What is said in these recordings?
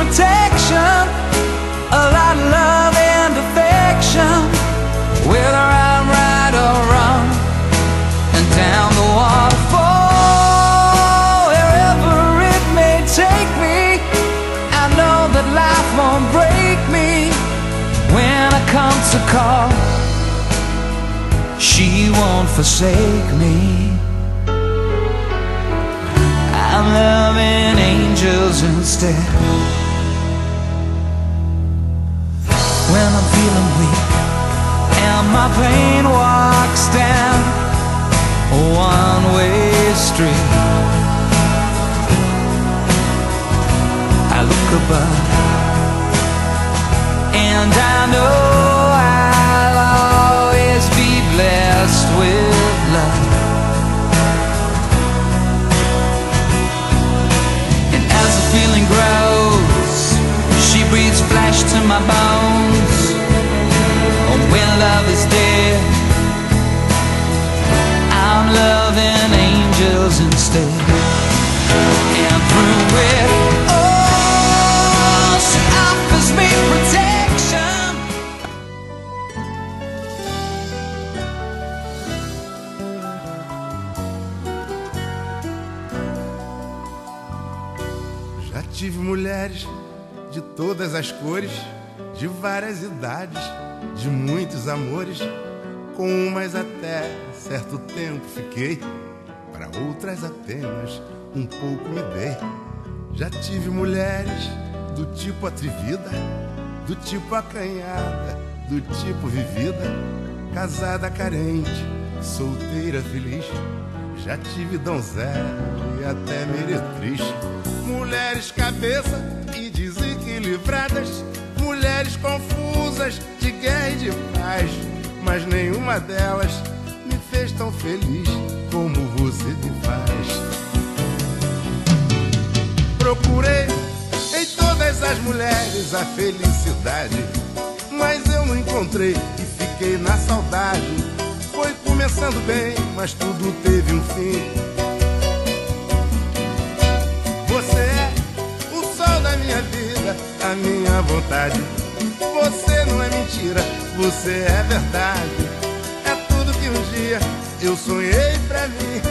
protection, a lot of love and affection, whether I'm right or wrong, and down the waterfall, wherever it may take me, I know that life won't break me when I come to call. She won't forsake me. I'm loving angels instead. When I'm feeling weak and my pain walks down a one-way street, I look above and I know I'll always be blessed with love. And as the feeling grows, she breathes flesh to my bones. Through it, oh. Já tive mulheres de todas as cores, de várias idades, de muitos amores. Com umas até certo tempo fiquei, para outras apenas um pouco me dei. Já tive mulheres do tipo atrevida, do tipo acanhada, do tipo vivida, casada carente, solteira feliz. Já tive donzela e até meretriz. Mulheres cabeça e desequilibradas, mulheres confusas de guerra e de paz. Mas nenhuma delas fez tão feliz como você me faz. Procurei em todas as mulheres a felicidade, mas eu não encontrei e fiquei na saudade. Foi começando bem, mas tudo teve um fim. Você é o sol da minha vida, a minha vontade. Você não é mentira, você é verdade. É tudo que um dia eu sonhei pra mim.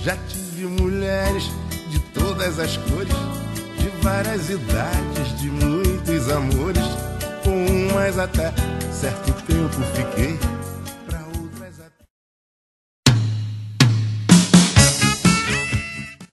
Já tive mulheres de todas as cores, de várias idades, de muitos amores. Com umas até certo tempo fiquei,